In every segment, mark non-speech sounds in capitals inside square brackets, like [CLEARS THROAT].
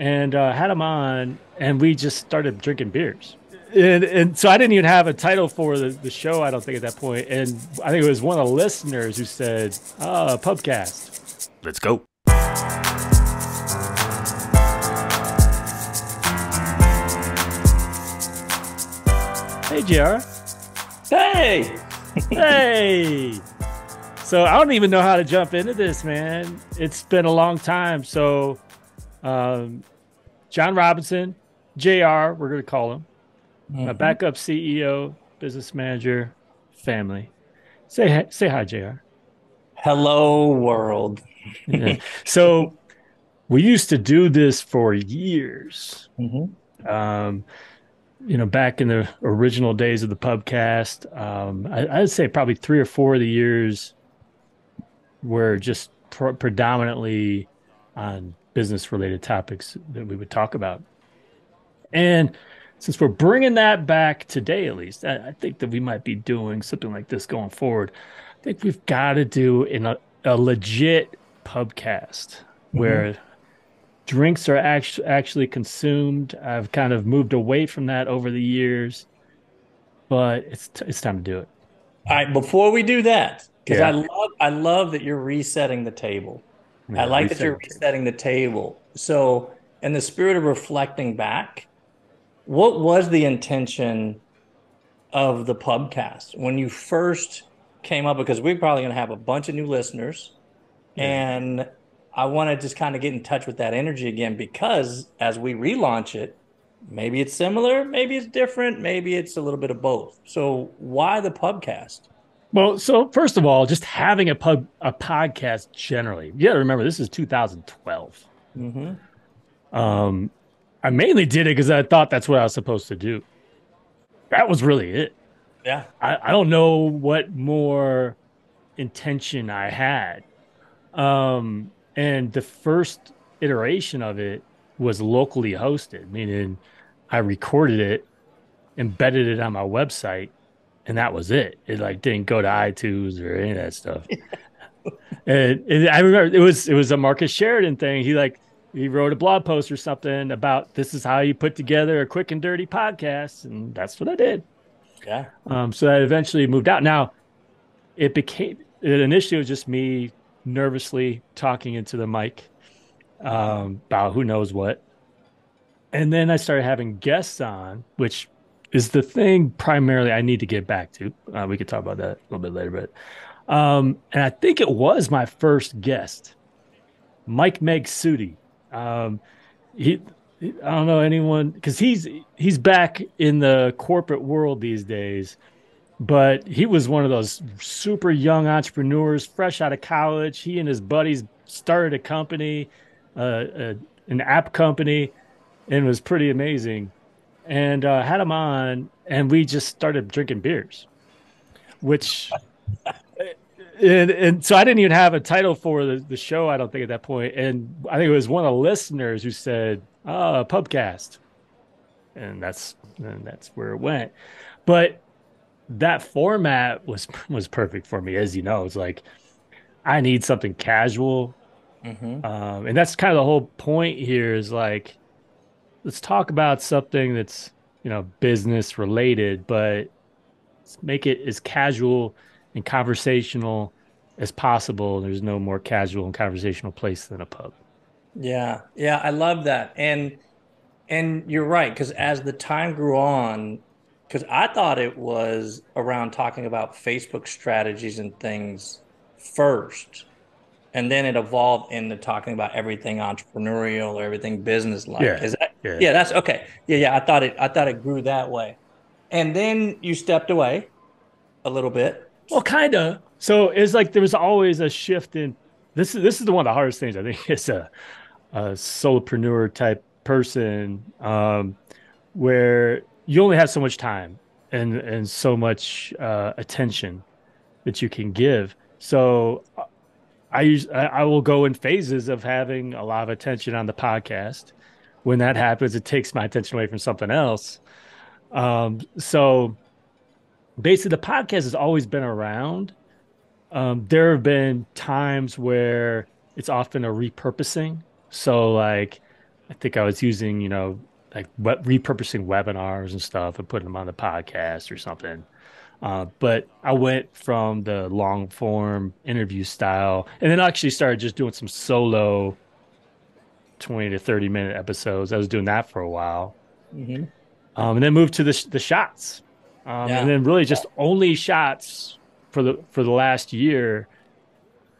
and uh, had him on, and we just started drinking beers. And, and so I didn't even have a title for the, the show, I don't think, at that point. And I think it was one of the listeners who said, "Ah, pubcast, let's go." Hey, JR. Hey. hey. So I don't even know how to jump into this, man. It's been a long time. So, um, John Robinson, JR, we're going to call him, mm-hmm. a backup CEO, business manager, family. Say say hi, JR. Hello, world. yeah. So we used to do this for years. Mm-hmm. Um, you know, back in the original days of the pubcast, um, I, would say probably three or four of the years were just pr- predominantly on business related topics that we would talk about. And since we're bringing that back today, at least, I, think that we might be doing something like this going forward. I think we've got to do in a, a legit pubcast mm-hmm. where drinks are actually actually consumed. I've kind of moved away from that over the years, but it's t- it's time to do it. All right, before we do that, because yeah. I love I love that you're resetting the table. Yeah, I like that you're resetting the table. So, in the spirit of reflecting back, what was the intention of the pubcast when you first came up? Because we're probably going to have a bunch of new listeners, yeah. and I want to just kind of get in touch with that energy again because as we relaunch it, maybe it's similar, maybe it's different, maybe it's a little bit of both. So, why the pubcast? Well, so first of all, just having a pub a podcast generally, to remember this is 2012. Mm-hmm. Um, I mainly did it because I thought that's what I was supposed to do. That was really it. Yeah, I, I don't know what more intention I had. Um, and the first iteration of it was locally hosted, meaning I recorded it, embedded it on my website, and that was it. It like didn't go to iTunes or any of that stuff. [LAUGHS] and, and, I remember it was it was a Marcus Sheridan thing. He like he wrote a blog post or something about this is how you put together a quick and dirty podcast, and that's what I did. Yeah. Um. So that eventually moved out. Now, it became it initially was just me nervously talking into the mic um, about who knows what. And then I started having guests on, which is the thing primarily I need to get back to. Uh, we could talk about that a little bit later, but um, and I think it was my first guest, Mike Meg Sudi. Um, he, I don't know anyone because he's he's back in the corporate world these days, but he was one of those super young entrepreneurs, fresh out of college. He and his buddies started a company, uh, a, an app company, and was pretty amazing and uh, had him on, and we just started drinking beers, which. [LAUGHS] And, and so I didn't even have a title for the, the show, I don't think, at that point. And I think it was one of the listeners who said, "Oh, pubcast," and that's and that's where it went. But that format was was perfect for me, as you know. It's like I need something casual, mm-hmm. um, and that's kind of the whole point here. Is like let's talk about something that's you know business related, but make it as casual and conversational as possible. There's no more casual and conversational place than a pub. Yeah, yeah, I love that, and and you're right because as the time grew on, because I thought it was around talking about Facebook strategies and things first, and then it evolved into talking about everything entrepreneurial or everything business like. Yeah. Is that yeah. yeah, that's okay. Yeah, yeah. I thought it I thought it grew that way. And then you stepped away a little bit. Well, kinda. So it's like there was always a shift in this is this is the one of the hardest things I think [LAUGHS] it's a a solopreneur type person um, where you only have so much time and and so much uh, attention that you can give. So I use I will go in phases of having a lot of attention on the podcast. When that happens, it takes my attention away from something else. Um, so basically, the podcast has always been around. Um, there have been times where it's often a repurposing. So like I think I was using, you know, like web, repurposing webinars and stuff and putting them on the podcast or something. Uh, but I went from the long form interview style and then I actually started just doing some solo 20 to 30 minute episodes. I was doing that for a while. Mm-hmm. Um, and then moved to the, the shots. Um, yeah. And then really just only shots for the for the last year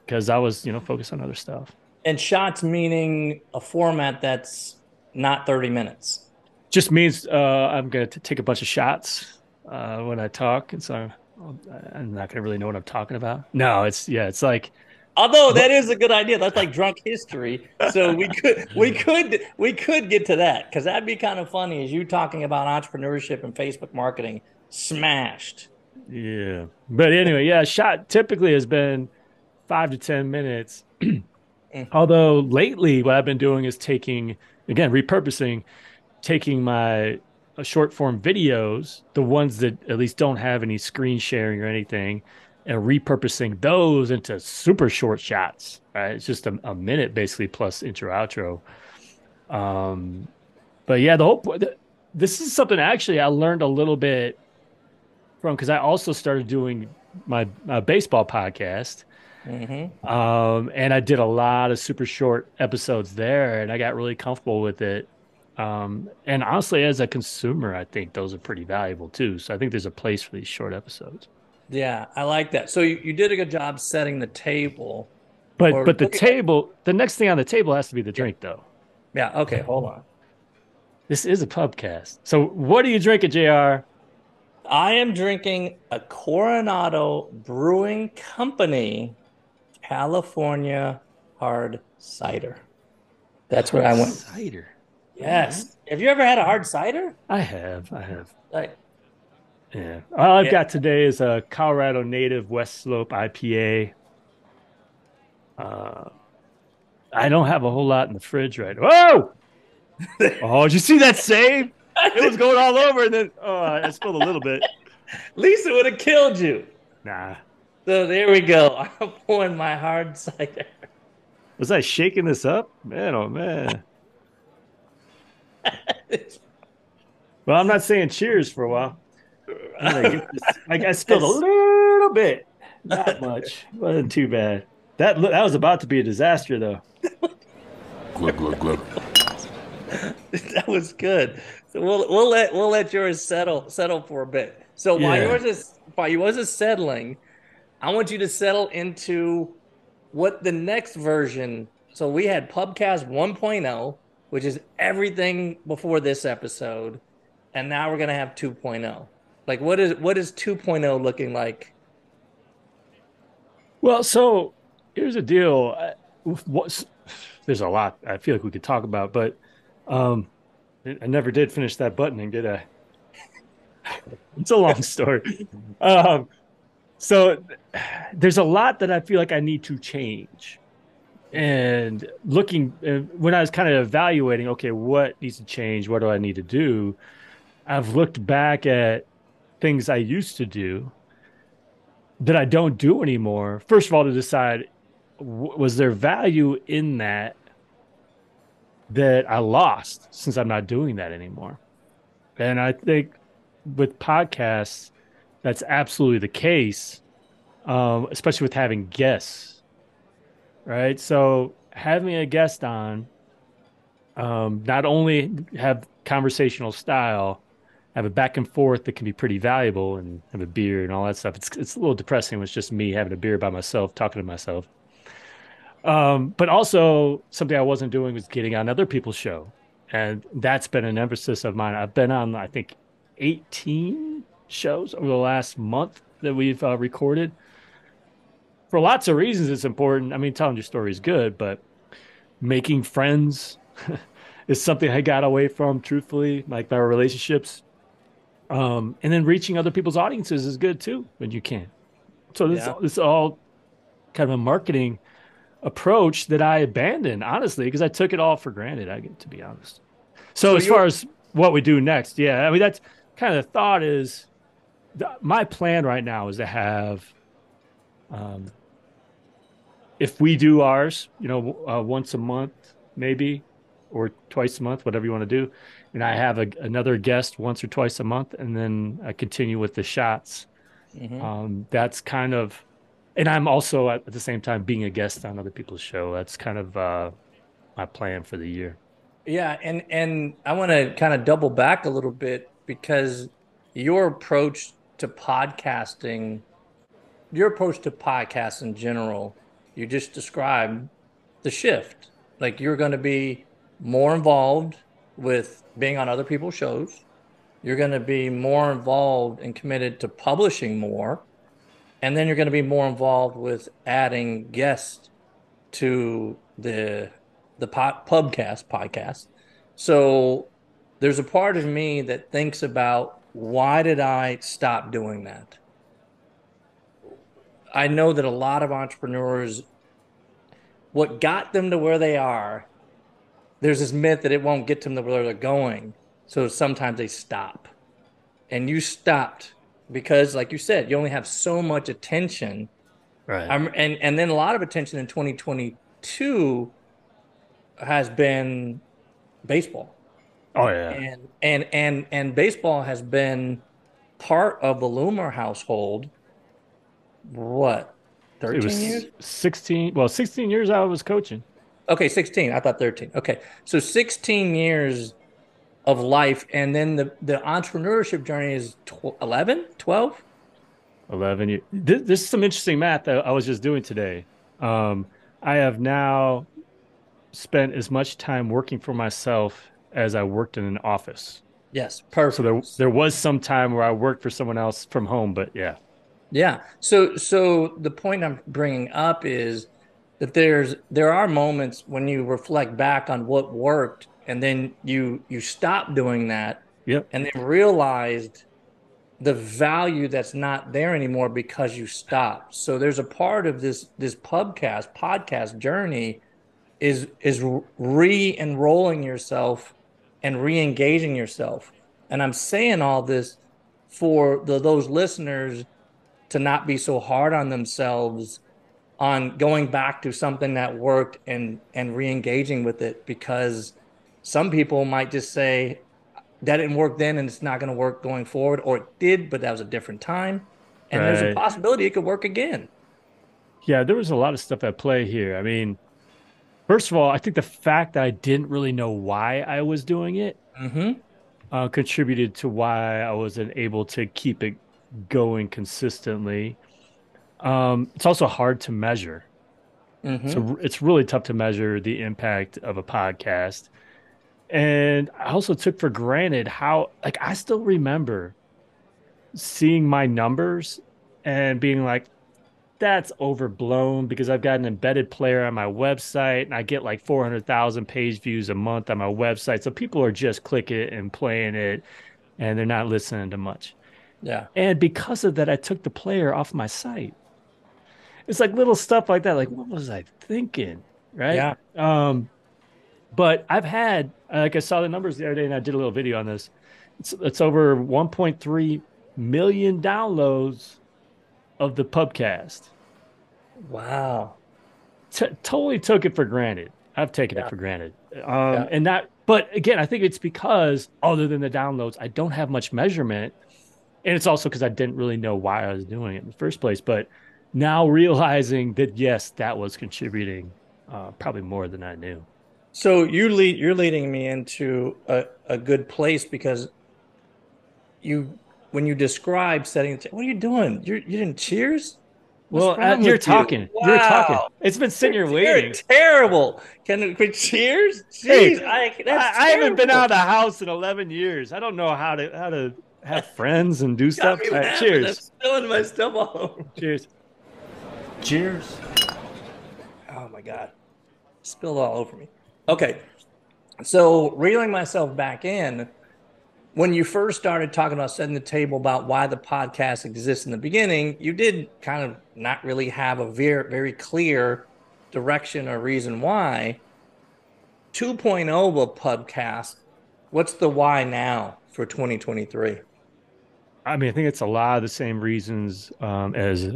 because I was, you know, focused on other stuff. And shots meaning a format that's not 30 minutes. Just means uh, I'm going to take a bunch of shots uh, when I talk. And so I'm not going to really know what I'm talking about. No, it's, yeah, it's like. Although that is a good idea. That's like drunk history. So we [LAUGHS] could, we could, we could get to that because that'd be kind of funny as you talking about entrepreneurship and Facebook marketing smashed. Yeah. But anyway, yeah, shot typically has been five to 10 minutes. [CLEARS THROAT] Mm. Although lately, what I've been doing is taking, again, repurposing, taking my uh, short form videos, the ones that at least don't have any screen sharing or anything, and repurposing those into super short shots. Right, it's just a, a minute basically plus intro outro. Um, but yeah, the whole this is something actually I learned a little bit from because I also started doing my, my baseball podcast Mm-hmm. Um, and I did a lot of super short episodes there, and I got really comfortable with it. Um, and honestly, as a consumer, I think those are pretty valuable too. So I think there's a place for these short episodes. Yeah, I like that. So you, you did a good job setting the table. But but the table, the next thing on the table has to be the drink, though. Yeah. Okay. Hold on. This is a pubcast. So what are you drinking, Jr? I am drinking a Coronado Brewing Company California hard cider. That's hard where I went. Cider. Yes. Have you ever had a hard cider? I have. I have. Like, yeah. All I've yeah. got today is a Colorado Native West Slope IPA. Uh, I don't have a whole lot in the fridge right. Whoa! [LAUGHS] oh, did you see that save? It was going all over, and then oh, I spilled a little bit. Lisa would have killed you. Nah, so there we go. [LAUGHS] I'm pouring my hard cider. Was I shaking this up? Man, oh man. [LAUGHS] well, I'm not saying cheers for a while. I, I spilled a little bit. Not [LAUGHS] much. Wasn't too bad. That that was about to be a disaster, though. glug glug glug. [LAUGHS] that was good. So we'll we'll let we'll let yours settle settle for a bit. So while yeah. yours is while yours is settling, I want you to settle into what the next version. So we had Pubcast 1.0, which is everything before this episode, and now we're gonna have 2.0. Like, what is what is 2.0 looking like? Well, so here's the deal. What's, there's a lot I feel like we could talk about, but um, I never did finish that button, did I? [LAUGHS] it's a long story. Um, so there's a lot that I feel like I need to change. And looking when I was kind of evaluating, okay, what needs to change? What do I need to do? I've looked back at things I used to do that I don't do anymore. First of all, to decide was there value in that that I lost since I'm not doing that anymore. And I think with podcasts, that's absolutely the case, um, especially with having guests, right? So having a guest on, um, not only have conversational style, have a back and forth that can be pretty valuable, and have a beer and all that stuff. It's it's a little depressing when it's just me having a beer by myself, talking to myself. Um, but also something I wasn't doing was getting on other people's show, and that's been an emphasis of mine. I've been on, I think, eighteen shows over the last month that we've uh, recorded. For lots of reasons, it's important. I mean, telling your story is good, but making friends [LAUGHS] is something I got away from, truthfully, like my relationships. Um, and then reaching other people's audiences is good too when you can. So this, yeah. this is all kind of a marketing approach that I abandoned, honestly, because I took it all for granted. I get to be honest. So, so as far as what we do next, yeah, I mean that's kind of the thought is the, my plan right now is to have, um, if we do ours, you know, uh, once a month, maybe, or twice a month, whatever you want to do. And I have a, another guest once or twice a month, and then I continue with the shots. Mm-hmm. Um, that's kind of, and I'm also at the same time being a guest on other people's show. That's kind of uh, my plan for the year. Yeah, and and I want to kind of double back a little bit because your approach to podcasting, your approach to podcasts in general, you just described the shift. Like you're going to be more involved with being on other people's shows. You're going to be more involved and committed to publishing more. And then you're going to be more involved with adding guests to the the pubcast podcast. So there's a part of me that thinks about why did I stop doing that? I know that a lot of entrepreneurs what got them to where they are, there's this myth that it won't get them to where they're going. So sometimes they stop. And you stopped because, like you said, you only have so much attention. Right. and, and then a lot of attention in 2022 has been baseball. Oh yeah. And and and and baseball has been part of the Loomer household. What 13 it was years? 16. Well, 16 years I was coaching. Okay, 16. I thought 13. Okay. So 16 years of life. And then the, the entrepreneurship journey is tw- 11, 12? 11 years. This, this, is some interesting math that I was just doing today. Um, I have now spent as much time working for myself as I worked in an office. Yes, perfect. So there, there was some time where I worked for someone else from home, but yeah. Yeah. So so the point I'm bringing up is that there's there are moments when you reflect back on what worked and then you you stop doing that yep. and then realized the value that's not there anymore because you stopped. So there's a part of this this pubcast podcast journey is is re-enrolling yourself and re-engaging yourself. And I'm saying all this for the, those listeners to not be so hard on themselves on going back to something that worked and and re-engaging with it because some people might just say that didn't work then and it's not going to work going forward or it did but that was a different time and right. there's a possibility it could work again yeah there was a lot of stuff at play here i mean first of all i think the fact that i didn't really know why i was doing it mm-hmm. uh, contributed to why i wasn't able to keep it going consistently. Um, it's also hard to measure. Mm-hmm. So it's really tough to measure the impact of a podcast. And I also took for granted how, like, I still remember seeing my numbers and being like, that's overblown because I've got an embedded player on my website and I get like 400,000 page views a month on my website. So people are just clicking it and playing it and they're not listening to much. Yeah. And because of that, I took the player off my site. It's like little stuff like that. Like, what was I thinking? Right. Yeah. Um, but I've had, like, I saw the numbers the other day and I did a little video on this. It's, it's over 1.3 million downloads of the pubcast. Wow. T- totally took it for granted. I've taken yeah. it for granted. Um, yeah. And that, but again, I think it's because other than the downloads, I don't have much measurement and it's also because I didn't really know why I was doing it in the first place. But now realizing that yes, that was contributing uh, probably more than I knew. So you lead, you're leading me into a, a good place because you when you describe setting, the table, what are you doing? You're you didn't cheers. What's well, uh, you're talking. You? Wow. You're talking. It's been sitting here waiting. You're terrible. Can we cheers? Jeez, hey, I, I, I haven't been out of the house in 11 years. I don't know how to how to have friends and do stuff. Right, cheers. I'm spilling my stuff all over. Cheers. Cheers. Oh my god, spilled all over me. Okay, so reeling myself back in. When you first started talking about setting the table about why the podcast exists in the beginning, you did kind of not really have a very, very clear direction or reason why. 2.0 of podcast, what's the why now for 2023? I mean, I think it's a lot of the same reasons um, as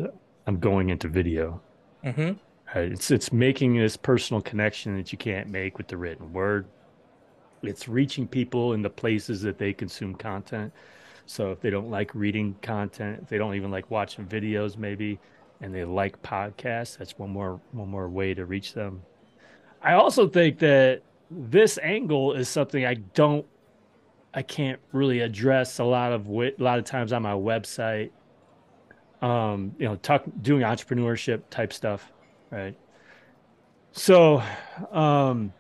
I'm going into video. Mm-hmm. It's it's making this personal connection that you can't make with the written word. it's reaching people in the places that they consume content. So if they don't like reading content, if they don't even like watching videos, maybe, and they like podcasts, that's one more one more way to reach them. I also think that this angle is something I don't, I can't really address a lot of a lot of times on my website. Um, you know, talk doing entrepreneurship type stuff, right? So, um,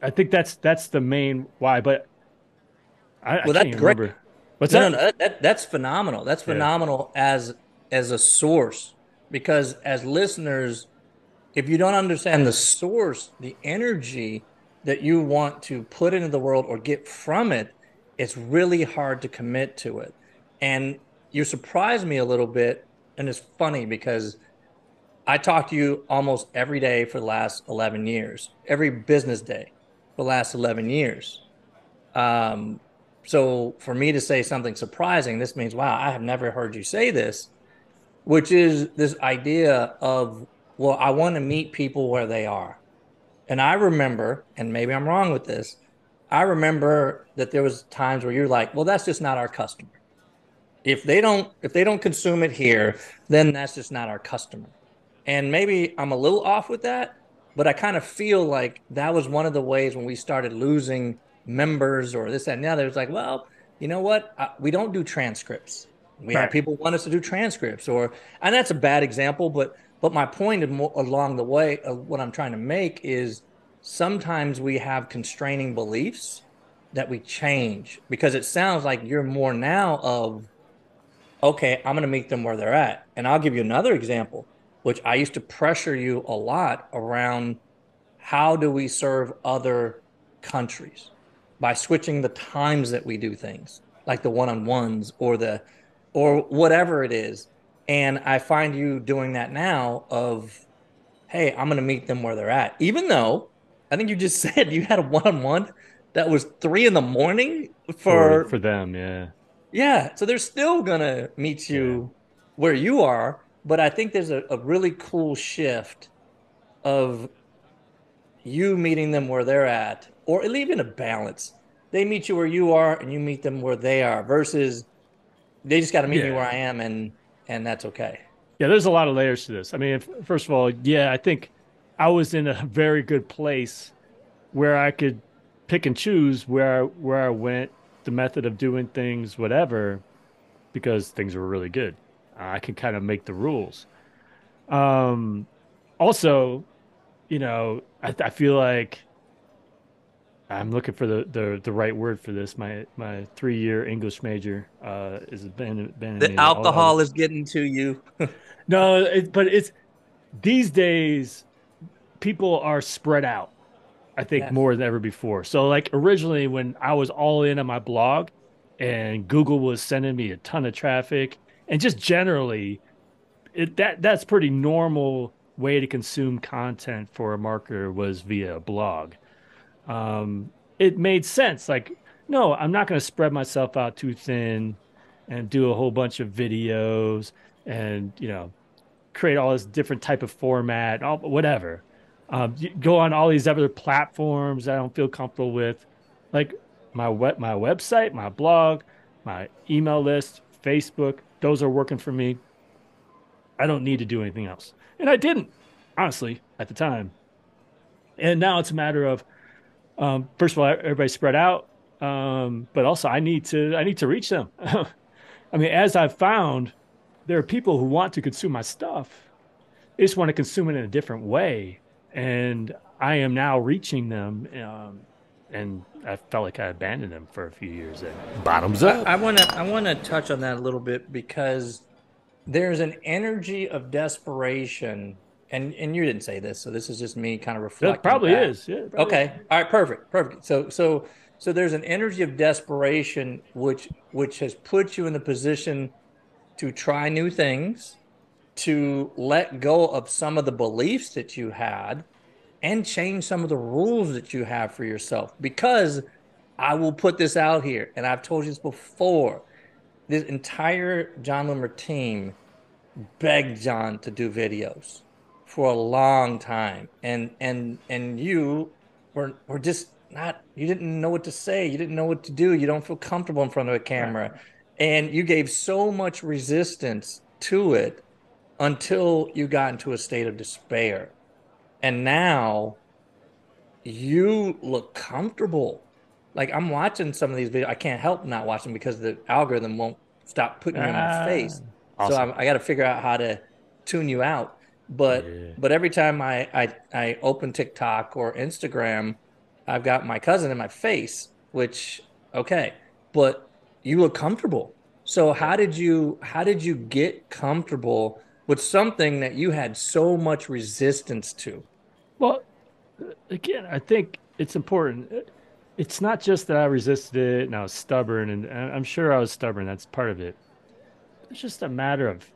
I think that's that's the main why. But I, well, I that's great. Remember. What's no, that? No, no, that? That's phenomenal. That's phenomenal yeah. as as a source because as listeners, if you don't understand the source, the energy that you want to put into the world or get from it, it's really hard to commit to it. And you surprised me a little bit, and it's funny because I talk to you almost every day for the last 11 years, every business day for the last 11 years. Um, so for me to say something surprising, this means, wow, I have never heard you say this, which is this idea of, well, I want to meet people where they are. And I remember, and maybe I'm wrong with this, I remember that there was times where you're like, well, that's just not our customer. If they don't if they don't consume it here, then that's just not our customer. And maybe I'm a little off with that, but I kind of feel like that was one of the ways when we started losing members or this, that, and the other. It's like, well, you know what? Uh, we don't do transcripts. We right. have people want us to do transcripts, or and that's a bad example, but but my point along the way, of what I'm trying to make is sometimes we have constraining beliefs that we change because it sounds like you're more now of okay, I'm going to meet them where they're at. And I'll give you another example which I used to pressure you a lot around how do we serve other countries by switching the times that we do things, like the one-on-ones or the or whatever it is. And I find you doing that now of, hey, I'm going to meet them where they're at. Even though I think you just [LAUGHS] said you had a one-on-one that was three in the morning for for, for them, yeah. Yeah, so they're still gonna meet you yeah. where you are, but I think there's a, a really cool shift of you meeting them where they're at, or even a balance. They meet you where you are, and you meet them where they are, versus they just got to meet yeah. me where I am, and and that's okay. Yeah, there's a lot of layers to this. I mean, first of all, yeah, I think I was in a very good place where I could pick and choose where where I went, the method of doing things, whatever, because things were really good. I can kind of make the rules. Um, also, you know, I, I feel like I'm looking for the, the, the right word for this. My my three year English major uh, is been, been the alcohol is getting to you. [LAUGHS] no, it, but it's these days people are spread out. I think more than ever before. So like originally when I was all in on my blog and Google was sending me a ton of traffic and just generally, it, that that's pretty normal way to consume content for a marketer was via a blog. Um, it made sense. Like, no, I'm not going to spread myself out too thin and do a whole bunch of videos and you know create all this different type of format, all, whatever. Um, go on all these other platforms I don't feel comfortable with, like my web, my website, my blog, my email list, Facebook those are working for me. I don't need to do anything else. And I didn't, honestly, at the time. And now it's a matter of, um, first of all, everybody spread out, um, but also I need to I need to reach them. [LAUGHS] I mean, as I've found, there are people who want to consume my stuff. They just want to consume it in a different way, and I am now reaching them. Um, and I felt like I abandoned them for a few years. There. Bottoms up. I want to I want to touch on that a little bit because there's an energy of desperation, and and you didn't say this, so this is just me kind of reflecting. It probably back. is. Yeah. Probably okay. Is. All right. Perfect. Perfect. So so so there's an energy of desperation which which has put you in the position to try new things, to let go of some of the beliefs that you had and change some of the rules that you have for yourself because I will put this out here, and I've told you this before. This entire Jon Loomer team begged Jon to do videos for a long time, and and and you were were just not you didn't know what to say, you didn't know what to do, you don't feel comfortable in front of a camera. And you gave so much resistance to it until you got into a state of despair. And now you look comfortable. Like I'm watching some of these videos. I can't help not watching because the algorithm won't stop putting you in my ah, face. Awesome. So I, I got to figure out how to tune you out. But yeah. but every time I, I I open TikTok or Instagram, I've got my cousin in my face, which okay, but you look comfortable. So how did you how did you get comfortable with something that you had so much resistance to? Well, again, I think it's important. It's not just that I resisted it and I was stubborn, and I'm sure I was stubborn. That's part of it. It's just a matter of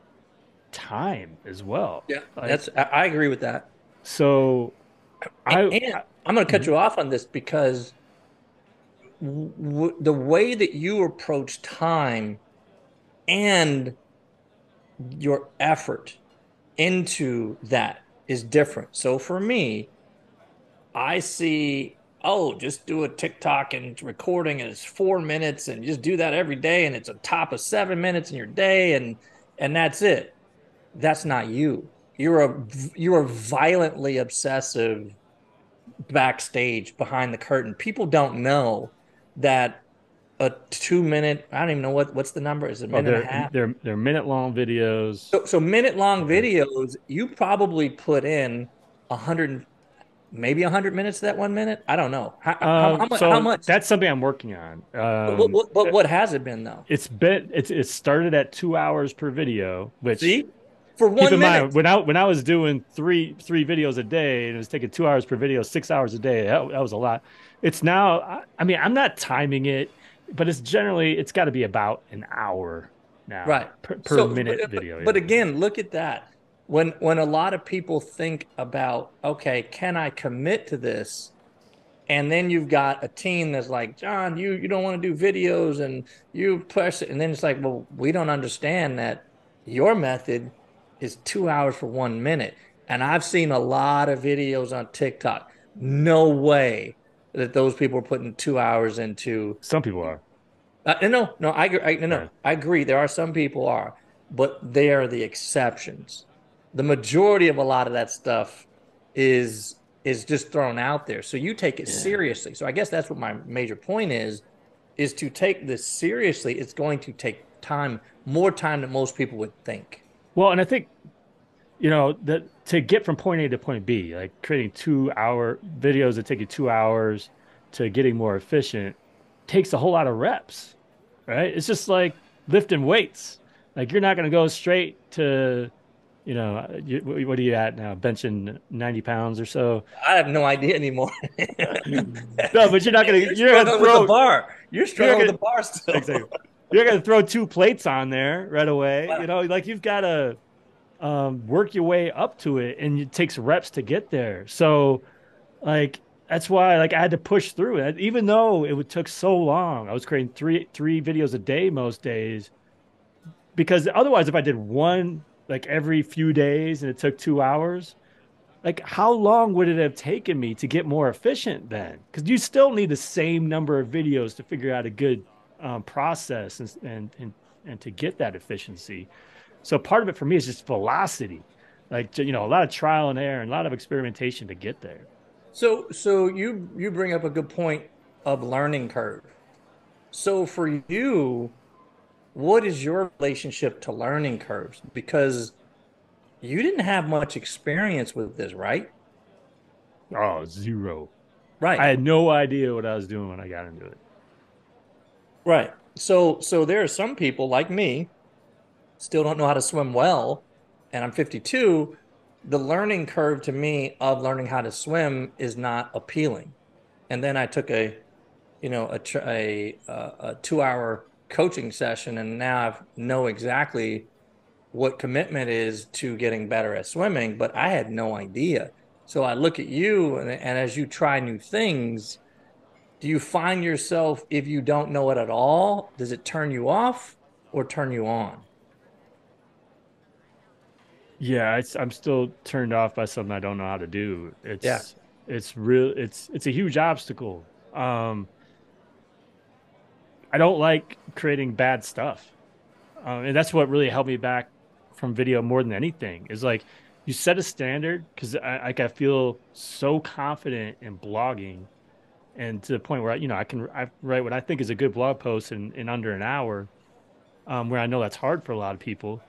time as well. Yeah, like, that's I agree with that. So, I, and I'm going to cut mm-hmm. you off on this because w- the way that you approach time and your effort into that is different. So for me, I see, oh, just do a TikTok and recording it's four minutes and just do that every day and it's a top of seven minutes in your day and and that's it. That's not you. You're a you're violently obsessive backstage behind the curtain. People don't know that a two minute I don't even know what what's the number? Is it a oh, minute oh, and a half? they're they're minute long videos. So, so minute long videos you probably put in a hundred maybe a hundred minutes to that one minute? I don't know. How, how, how, so how, much? that's something I'm working on. Um, but, but, but, what has it been though? it's been it's it started at two hours per video which see? For one Keep in minute. Mind, when I when I was doing three three videos a day and it was taking two hours per video, six hours a day, that, that was a lot. It's now. I, I mean, I'm not timing it, but it's generally it's got to be about an hour now, right per, per so, minute but, video. But, but again, look at that. When when a lot of people think about, okay, can I commit to this? and then you've got a team that's like john you you don't want to do videos and you push it and then it's like well we don't understand that your method is two hours for one minute. And I've seen a lot of videos on TikTok. No way that those people are putting two hours into. Some people are. Uh, no, no, I, I no, no, I agree. There are some people are, but they are the exceptions. The majority of a lot of that stuff is is just thrown out there. So you take it yeah. seriously. So I guess that's what my major point is: is to take this seriously. It's going to take time, more time than most people would think. Well, and I think, you know, that to get from point A to point B, like creating two hour videos that take you two hours to getting more efficient takes a whole lot of reps, right? It's just like lifting weights. Like you're not going to go straight to, you know, you, what are you at now? Benching 90 pounds or so? I have no idea anymore. [LAUGHS] no, but you're not going to, you're, you're going to throw the bar. You're struggling with the bar still. Exactly you're gonna throw two plates on there right away. Wow. You know, like you've got to um, work your way up to it, and it takes reps to get there. So, like that's why like I had to push through it, even though it took so long. I was creating three three videos a day most days, because otherwise, if I did one like every few days and it took two hours, like how long would it have taken me to get more efficient then? Because you still need the same number of videos to figure out a good um, process and, and, and and to get that efficiency. So part of it for me is just velocity, like you know, a lot of trial and error and a lot of experimentation to get there. So so you you bring up a good point of learning curve. So for you, what is your relationship to learning curves? Because you didn't have much experience with this, right? Oh, zero. Right. I had no idea what I was doing when I got into it. Right. So so there are some people like me still don't know how to swim well and I'm 52, the learning curve to me of learning how to swim is not appealing. And then I took a you know a a, uh, a 2-hour coaching session and now I know exactly what commitment is to getting better at swimming, but I had no idea. So I look at you and, and as you try new things, do you find yourself if you don't know it at all does it turn you off or turn you on yeah i'm still turned off by something i don't know how to do it's yeah. it's real it's it's a huge obstacle Um, I don't like creating bad stuff, um, and that's what really held me back from video more than anything. Is like you set a standard because I like I feel so confident in blogging, and to the point where I, you know I can I write what I think is a good blog post in, in under an hour, um, where I know that's hard for a lot of people.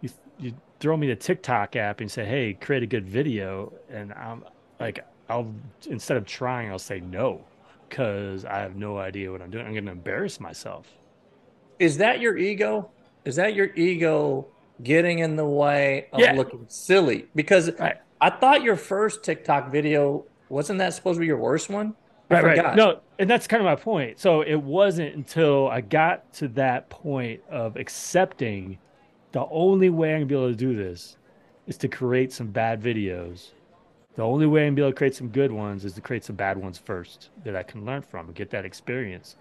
You you throw me the TikTok app and say, hey, create a good video, and I'm like I'll instead of trying, I'll say no because I have no idea what I'm doing. I'm going to embarrass myself. Is that your ego? Is that your ego getting in the way of yeah. looking silly? Because right. I thought your first TikTok video wasn't that supposed to be your worst one? I right, forgot. right. No, and that's kind of my point. So it wasn't until I got to that point of accepting the only way I'm gonna be able to do this is to create some bad videos the only way I'm gonna be able to create some good ones is to create some bad ones first that I can learn from and get that experience.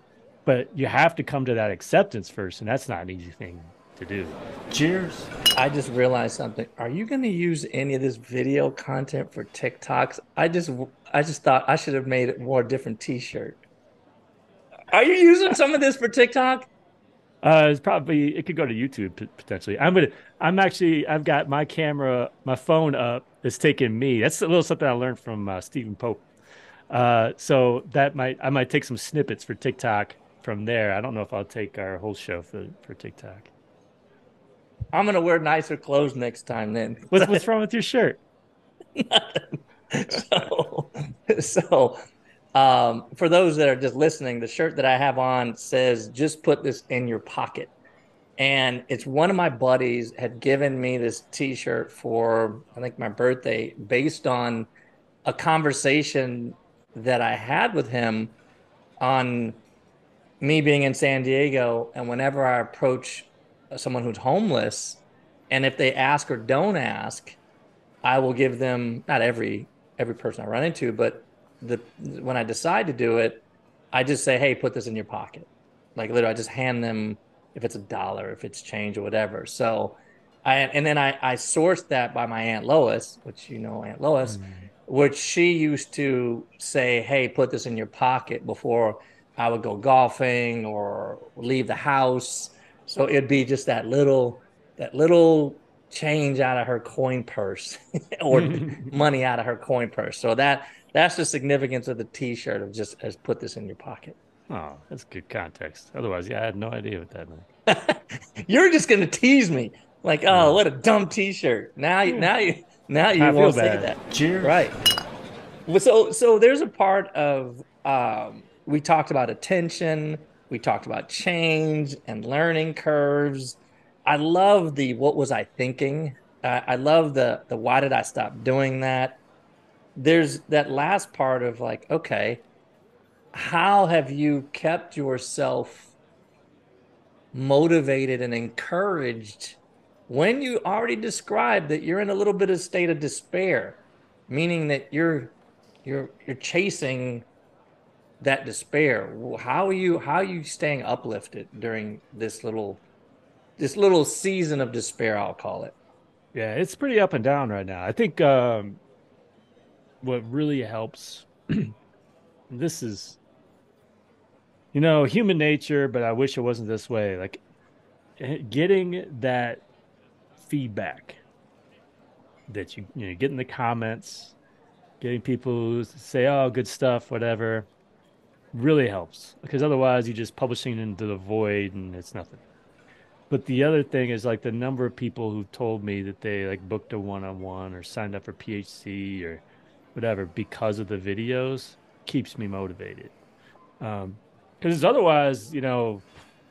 But you have to come to that acceptance first, and that's not an easy thing to do. Cheers. I just realized something. Are you going to use any of this video content for TikToks? I just I just thought I should have made it more different t-shirt. Are you using some of this for TikTok? Uh, it's probably it could go to YouTube potentially. I'm gonna. I'm actually. I've got my camera, my phone up. It's taking me. That's a little something I learned from uh, Stephen Pope. Uh, so that might I might take some snippets for TikTok from there. I don't know if I'll take our whole show for for TikTok. I'm gonna wear nicer clothes next time. Then what's what's wrong with your shirt? [LAUGHS] so, so um, for those that are just listening, the shirt that I have on says, just put this in your pocket. And it's one of my buddies had given me this t shirt for, I think, my birthday based on a conversation that I had with him on me being in San Diego. And whenever I approach someone who's homeless, and if they ask or don't ask, I will give them not every every person I run into, but the when I decide to do it, I just say, "Hey, put this in your pocket." Like literally, I just hand them if it's a dollar, if it's change or whatever. So, I and then I I sourced that by my aunt Lois, which you know Aunt Lois, mm. which she used to say, "Hey, put this in your pocket before I would go golfing or leave the house." So it'd be just that little that little change out of her coin purse [LAUGHS] or [LAUGHS] money out of her coin purse. So that that's the significance of the T-shirt of just as put this in your pocket. Oh, that's good context. Otherwise, yeah, I had no idea what that meant. [LAUGHS] You're just gonna tease me, like, oh, what a dumb T-shirt. Now, you, now you, now you won't say that. Cheers. Right. So, so there's a part of um, we talked about attention, we talked about change and learning curves. I love the what was I thinking. Uh, I love the the why did I stop doing that there's that last part of like, okay, how have you kept yourself motivated and encouraged when you already described that you're in a little bit of state of despair, meaning that you're you're you're chasing that despair. How are you how are you staying uplifted during this little this little season of despair, I'll call it. Yeah, it's pretty up and down right now. I think um what really helps [CLEARS THROAT] this is you know human nature but i wish it wasn't this way. Like getting that feedback that you you know get in the comments getting people to say oh good stuff whatever really helps. Because otherwise you're just publishing into the void and it's nothing. But the other thing is like the number of people who told me that they like booked a one-on-one or signed up for phc or whatever because of the videos keeps me motivated. Um, because otherwise, you know,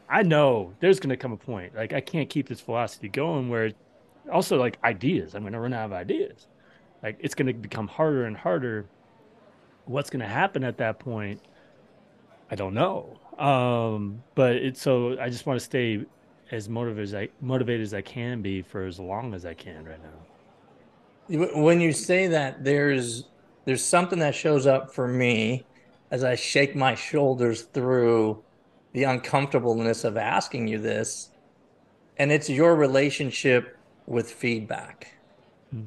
I know there's going to come a point like I can't keep this velocity going where also like ideas, I'm going to run out of ideas. Like it's going to become harder and harder. What's going to happen at that point? I don't know. Um, but it's so I just want to stay as motivated as I motivated as I can be for as long as I can right now. When you say that, there's there's something that shows up for me as I shake my shoulders through the uncomfortableness of asking you this. And it's your relationship with feedback. Hmm.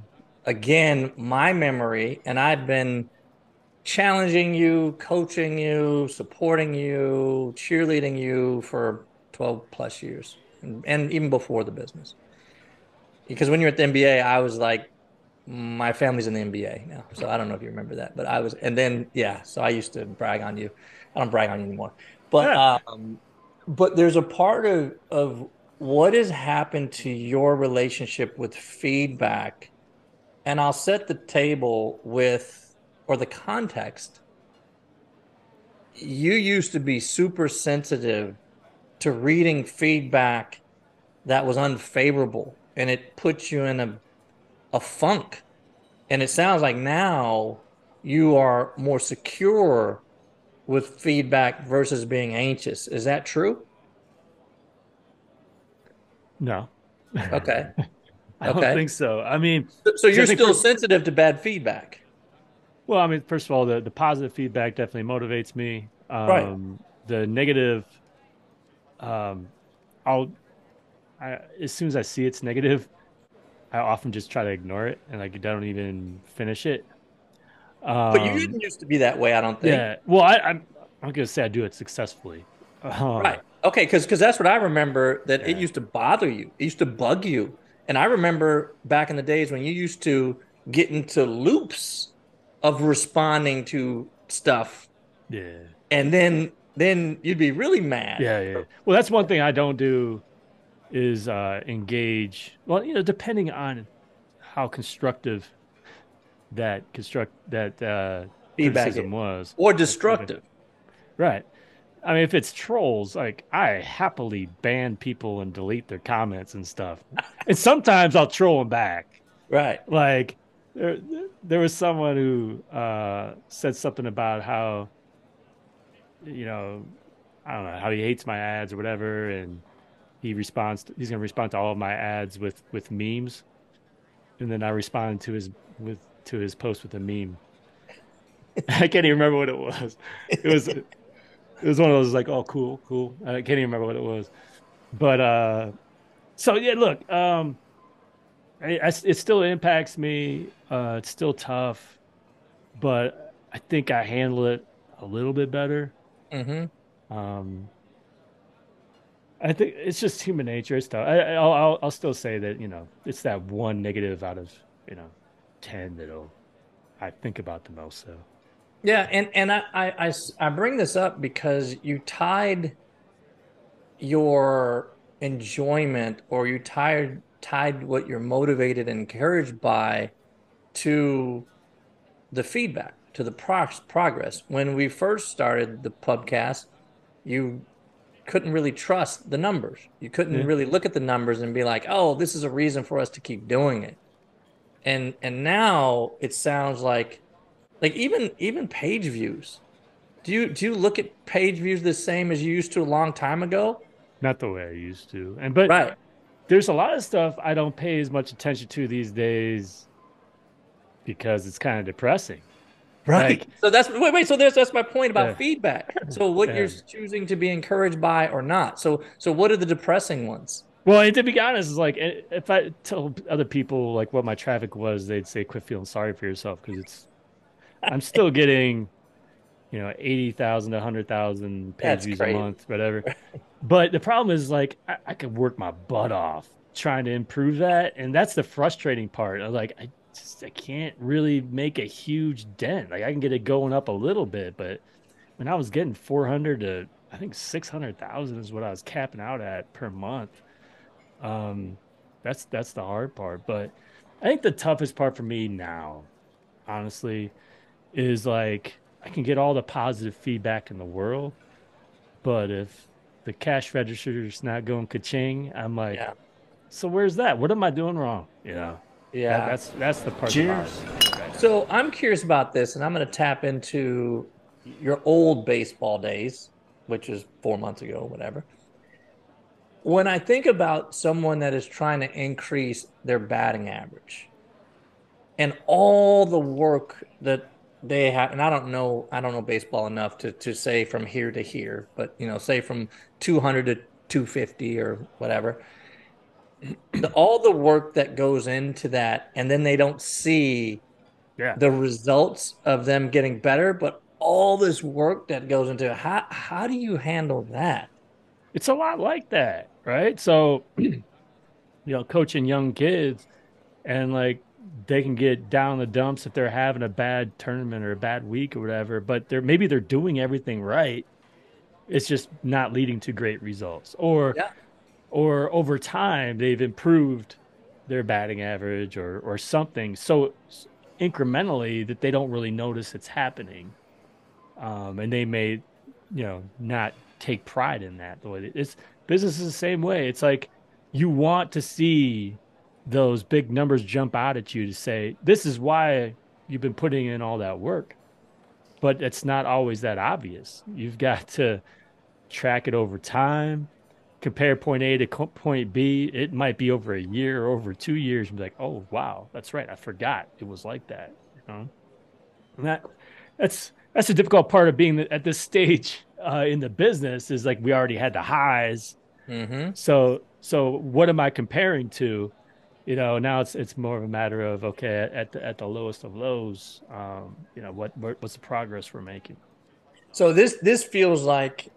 Again, my memory, and I've been challenging you, coaching you, supporting you, cheerleading you for 12 plus years and, and even before the business. Because when you're at the NBA, I was like, my family's in the NBA now. So I don't know if you remember that, but I was, and then, yeah, so I used to brag on you. I don't brag on you anymore. But, um, but there's a part of, of what has happened to your relationship with feedback. And I'll set the table with, or the context. You used to be super sensitive to reading feedback that was unfavorable and it puts you in a a funk. And it sounds like now you are more secure with feedback versus being anxious. Is that true? No. Okay. [LAUGHS] I don't think so. I mean, so, so you're still for, sensitive to bad feedback. Well, I mean, first of all, the, the positive feedback definitely motivates me. Um, right. The negative, um, I'll, I, as soon as I see it's negative, I often just try to ignore it and like I don't even finish it. Um, but you didn't used to be that way, I don't think. Yeah. Well, I, I'm I'm gonna say I do it successfully. Uh, right. Okay. Because because that's what I remember that yeah. it used to bother you. It used to bug you. And I remember back in the days when you used to get into loops of responding to stuff. Yeah. And then then you'd be really mad. Yeah, yeah. Well, that's one thing I don't do is uh, engage. Well, you know, depending on how constructive that construct that uh, feedback criticism was, or destructive. Right. I mean, if it's trolls, like I happily ban people and delete their comments and stuff. [LAUGHS] and sometimes I'll troll them back. Right. Like there, there was someone who uh, said something about how, you know, I don't know how he hates my ads or whatever, and he responds to, he's going to respond to all of my ads with with memes. And then i responded to his with to his post with a meme. [LAUGHS] I can't even remember what it was. It was it was one of those like oh cool cool. I can't even remember what it was. But uh so yeah look um I, I, it still impacts me. Uh it's still tough but i think i handle it a little bit better. Mm-hmm. um I think it's just human nature. I, will I'll, I'll still say that you know it's that one negative out of you know ten that'll I think about the most. So yeah, and and I I I bring this up because you tied your enjoyment or you tied tied what you're motivated and encouraged by to the feedback to the pro- progress when we first started the podcast you couldn't really trust the numbers. You couldn't yeah. really look at the numbers and be like, "Oh, this is a reason for us to keep doing it." And and now it sounds like like even even page views. Do you do you look at page views the same as you used to a long time ago? Not the way I used to. And but right. there's a lot of stuff I don't pay as much attention to these days because it's kind of depressing. Right. Like, so that's wait, wait. So there's that's my point about yeah. feedback. So what yeah. you're choosing to be encouraged by or not. So so what are the depressing ones? Well, and to be honest, is like if I tell other people like what my traffic was, they'd say, "Quit feeling sorry for yourself," because it's I'm still [LAUGHS] getting, you know, eighty thousand to hundred thousand page views a month, whatever. but the problem is like I, I could work my butt off trying to improve that, and that's the frustrating part. I'm like, I just I can't really make a huge dent. Like I can get it going up a little bit, but when I was getting 400 to I think 600,000 is what I was capping out at per month. Um, that's that's the hard part. But I think the toughest part for me now, honestly, is like I can get all the positive feedback in the world, but if the cash register is not going ka-ching, I'm like, yeah. so where's that? What am I doing wrong? You know. Yeah, that, that's that's the part. Cheers. So I'm curious about this, and I'm going to tap into your old baseball days, which is four months ago, whatever. When I think about someone that is trying to increase their batting average, and all the work that they have, and I don't know, I don't know baseball enough to to say from here to here, but you know, say from 200 to 250 or whatever the, all the work that goes into that, and then they don't see yeah. the results of them getting better, but all this work that goes into it. How how do you handle that? It's a lot like that, right? So, [CLEARS THROAT] you know, coaching young kids and like they can get down the dumps if they're having a bad tournament or a bad week or whatever, but they're maybe they're doing everything right. It's just not leading to great results. Or Yeah. Or over time they've improved their batting average or or something so incrementally that they don't really notice it's happening. Um, and they may, you know, not take pride in that. The way it's business is the same way. It's like you want to see those big numbers jump out at you to say this is why you've been putting in all that work but it's not always that obvious you've got to track it over time compare point a to point b it might be over a year or over two years and be like oh wow that's right i forgot it was like that you know? And that that's that's the difficult part of being at this stage uh, in the business is like we already had the highs. Mm-hmm. so so what am i comparing to? You know now it's it's more of a matter of okay at the at the lowest of lows um you know what what's the progress we're making? So this this feels like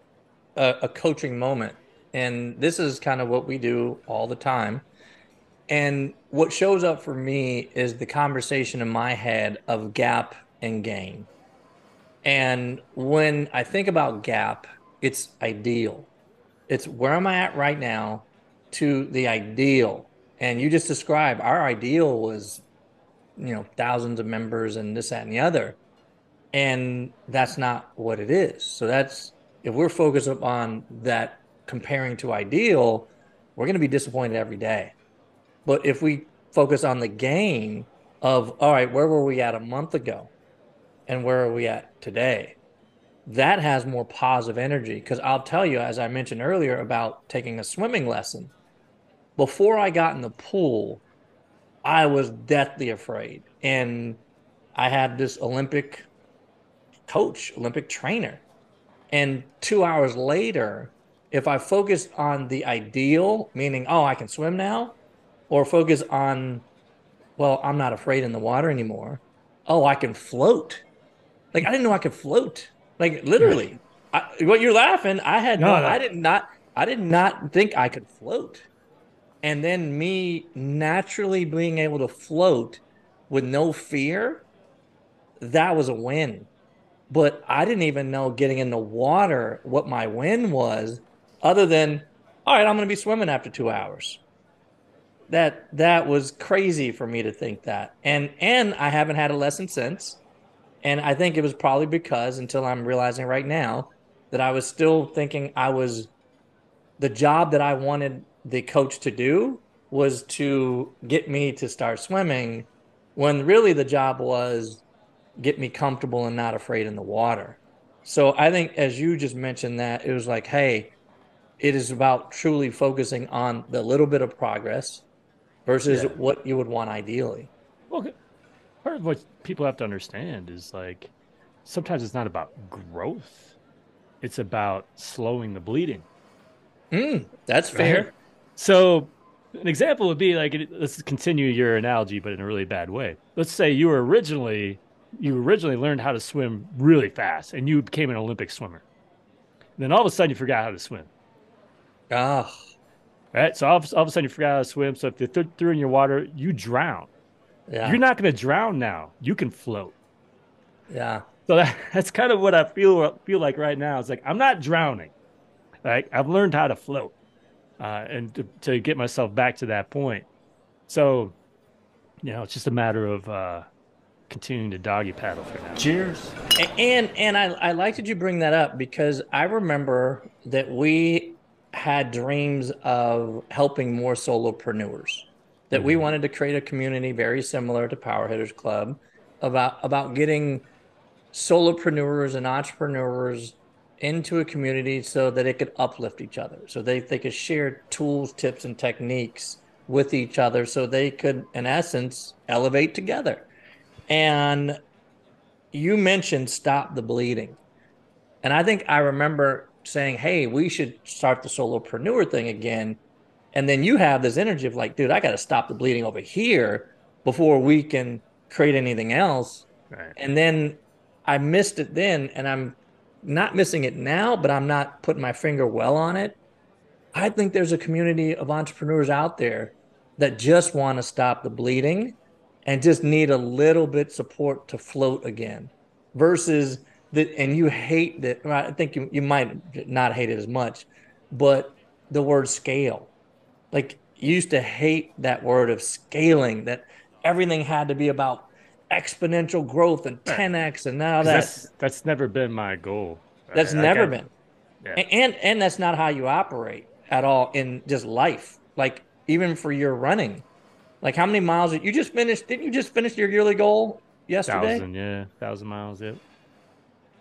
a, a coaching moment and this is kind of what we do all the time and what shows up for me is the conversation in my head of gap and gain and when i think about gap it's ideal it's where am i at right now to the ideal and you just described our ideal was, you know, thousands of members and this, that, and the other. And that's not what it is. So that's if we're focused on that comparing to ideal, we're going to be disappointed every day. But if we focus on the gain of, all right, where were we at a month ago? And where are we at today? That has more positive energy. Because I'll tell you, as I mentioned earlier about taking a swimming lesson, before I got in the pool, I was deathly afraid. And I had this Olympic coach, Olympic trainer. And two hours later, if I focus on the ideal, meaning, oh, I can swim now, or focus on, well, I'm not afraid in the water anymore. Oh, I can float. Like I didn't know I could float. Like literally, I, what you're laughing, I had no, no, I did not, I did not think I could float and then me naturally being able to float with no fear, that was a win. But I didn't even know getting in the water what my win was, other than, all right, I'm going to be swimming after two hours. That that was crazy for me to think that, and and I haven't had a lesson since, and I think it was probably because until I'm realizing right now that I was still thinking I was the job that I wanted the coach to do was to get me to start swimming when really the job was get me comfortable and not afraid in the water. So I think as you just mentioned that it was like, hey, it is about truly focusing on the little bit of progress versus yeah. what you would want ideally. Well, part of what people have to understand is like sometimes it's not about growth; it's about slowing the bleeding. Mm, that's fair. So, an example would be like let's continue your analogy, but in a really bad way. Let's say you were originally you originally learned how to swim really fast, and you became an Olympic swimmer. And then all of a sudden, you forgot how to swim. Ah. Right. So all of, all of a sudden, you forgot how to swim. So if you th- threw in your water, you drown. Yeah. You're not going to drown now. You can float. Yeah. So that, [LAUGHS] that's kind of what I feel feel like right now. It's like I'm not drowning. Like I've learned how to float uh, and to, to, get myself back to that point. So, you know, it's just a matter of uh, continuing to doggy paddle for now. Cheers. And and I, I like that you bring that up because I remember that we had dreams of helping more solopreneurs. That mm-hmm. we wanted to create a community very similar to Power Hitters Club about about getting solopreneurs and entrepreneurs into a community so that it could uplift each other. So they, they could share tools, tips, and techniques with each other so they could, in essence, elevate together. And you mentioned stop the bleeding. And I think I remember saying, hey, we should start the solopreneur thing again. And then you have this energy of like, dude, I got to stop the bleeding over here before we can create anything else. Right. And then I missed it then, and I'm not missing it now, but I'm not putting my finger well on it. I think there's a community of entrepreneurs out there that just want to stop the bleeding and just need a little bit support to float again versus that and you hate that i think you, you might not hate it as much but the word scale. Like you used to hate that word of scaling that everything had to be about exponential growth and 10x and now that's that's never been my goal. That's like never I, been. Yeah. and and that's not how you operate at all in just life like even for your running. Like how many miles did you just finished didn't you just finish your yearly goal yesterday? Thousand yeah. Thousand miles yep. yeah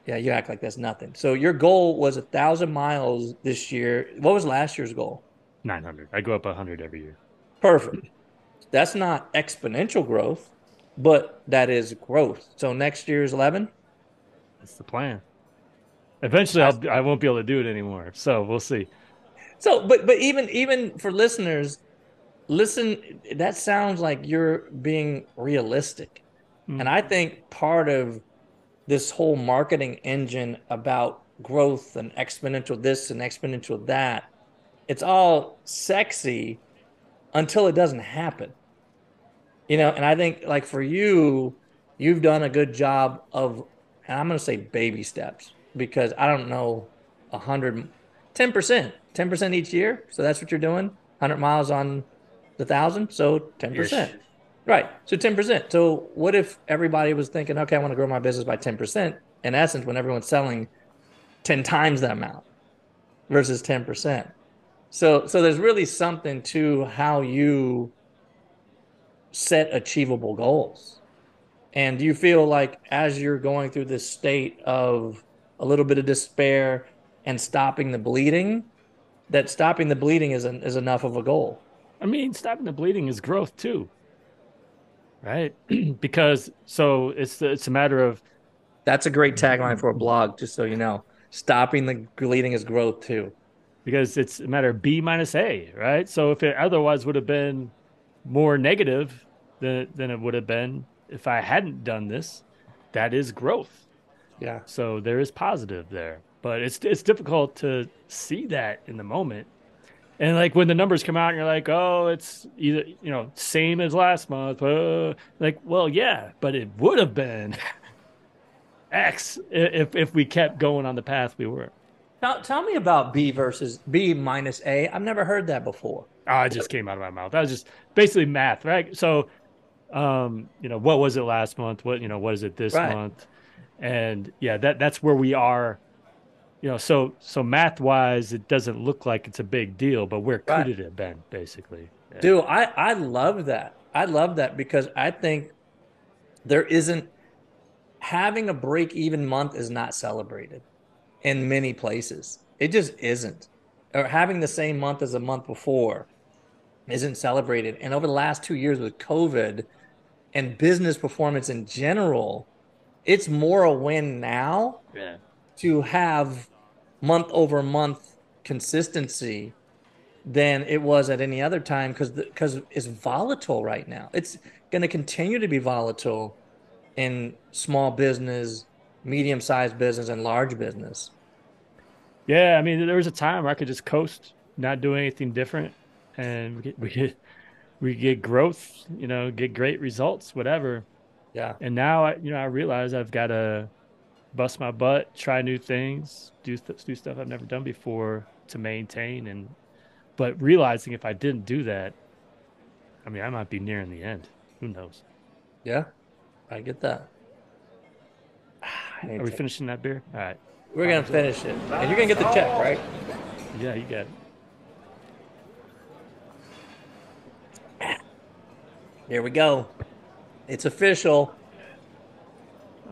you act like that's nothing so your goal was a thousand miles this year what was last year's goal 900 i go up 100 every year perfect that's not exponential growth but that is growth. So next year's 11? That's the plan. Eventually I'll I won't be able to do it anymore. So we'll see. So but but even even for listeners, listen that sounds like you're being realistic. Mm-hmm. And I think part of this whole marketing engine about growth and exponential this and exponential that, it's all sexy until it doesn't happen you know, and I think like for you, you've done a good job of, and I'm going to say baby steps because I don't know, a hundred, 10%, 10% each year. So that's what you're doing. 100 miles on the thousand. So 10%. Right. So 10%. So what if everybody was thinking, okay, I want to grow my business by 10%. In essence, when everyone's selling 10 times that amount versus 10%. So, so there's really something to how you set achievable goals. And do you feel like as you're going through this state of a little bit of despair and stopping the bleeding, that stopping the bleeding is, an, is enough of a goal? I mean, stopping the bleeding is growth too, right? [CLEARS THROAT] because so it's it's a matter of. That's a great tagline for a blog, just so you know. Stopping the bleeding is growth too. Because it's a matter of B minus A, right? So if it otherwise would have been more negative than than it would have been if I hadn't done this. That is growth. Yeah. So there is positive there, but it's it's difficult to see that in the moment. And like when the numbers come out, and you're like, oh, it's either you know same as last month. Uh, like, well, yeah, but it would have been [LAUGHS] X if if we kept going on the path we were. Now, tell me about B versus B minus A. I've never heard that before. Oh, it just came out of my mouth. That was just basically math, right? So, um, you know, what was it last month? What you know, what is it this right. month? And yeah, that that's where we are. You know, so so math wise, it doesn't look like it's a big deal, but where could right. it have been, basically? Yeah. Dude, I I love that. I love that because I think there isn't having a break even month is not celebrated in many places. It just isn't. Or having the same month as a month before isn't celebrated. And over the last two years with COVID and business performance in general, it's more a win now yeah. to have month over month consistency than it was at any other time because because it's volatile right now. It's going to continue to be volatile in small business, medium sized business, and large business. Yeah, I mean, there was a time where I could just coast, not do anything different, and we get we get we get growth, you know, get great results, whatever. Yeah. And now I, you know, I realize I've got to bust my butt, try new things, do do stuff I've never done before to maintain and but realizing if I didn't do that, I mean, I might be nearing the end. Who knows? Yeah. I get that. [SIGHS] Are we finishing that beer? All right. We're gonna finish it, and you're gonna get the check, right? Yeah, you got it. Here we go. It's official.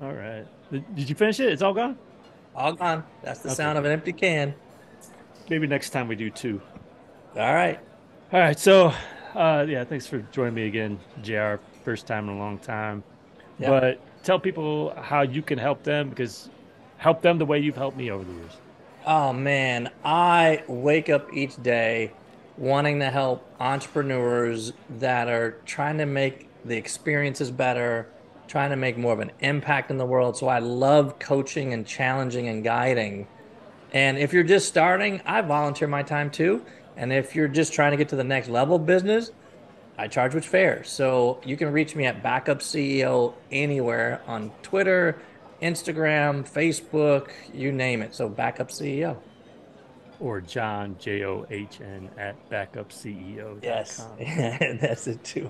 All right. Did you finish it? It's all gone. All gone. That's the okay. sound of an empty can. Maybe next time we do two. All right. All right. So, uh, yeah, thanks for joining me again, Jr. First time in a long time. Yep. But tell people how you can help them because help them the way you've helped me over the years? Oh man, I wake up each day wanting to help entrepreneurs that are trying to make the experiences better, trying to make more of an impact in the world. So I love coaching and challenging and guiding. And if you're just starting, I volunteer my time too. And if you're just trying to get to the next level of business, I charge what's fair. So you can reach me at Backup CEO anywhere on Twitter, Instagram, Facebook, you name it. So Backup CEO. Or John J O H N at backupceo. Yes, [LAUGHS] that's it too.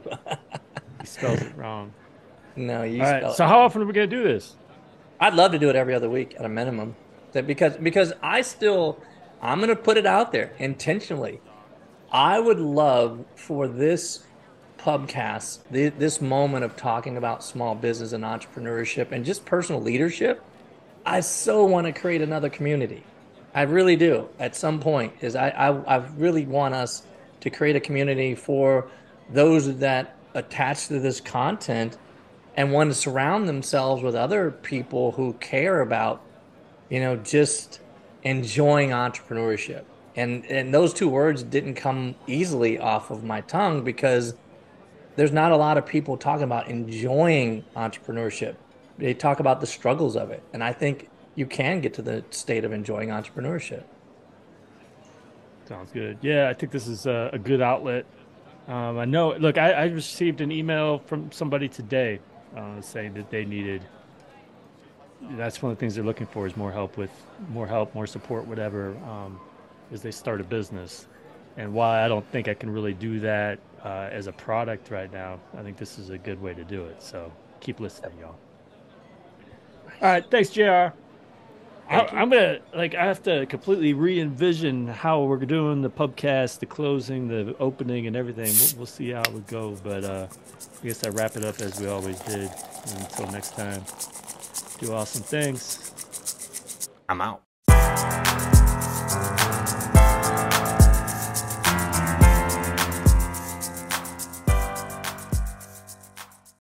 [LAUGHS] he spells it wrong. No, you. All right. So how often are we gonna do this? I'd love to do it every other week at a minimum. That because because I still I'm gonna put it out there intentionally. I would love for this pubcast, this moment of talking about small business and entrepreneurship and just personal leadership. I so want to create another community. I really do. At some point, is I, I I really want us to create a community for those that attach to this content and want to surround themselves with other people who care about, you know, just enjoying entrepreneurship. And and those two words didn't come easily off of my tongue because there's not a lot of people talking about enjoying entrepreneurship. They talk about the struggles of it. And I think you can get to the state of enjoying entrepreneurship. Sounds good. Yeah, I think this is a, good outlet. Um, I know. Look, I, I, received an email from somebody today uh, saying that they needed. That's one of the things they're looking for is more help with more help, more support, whatever, um, as they start a business. And while I don't think I can really do that uh, as a product right now, I think this is a good way to do it. So keep listening, y'all. All right, thanks, Jr. I, am gonna like I have to completely re-envision how we're doing the pubcast, the closing, the opening, and everything. We'll, we'll see how it would go, but uh, I guess I wrap it up as we always did. Until next time, do awesome things. I'm out.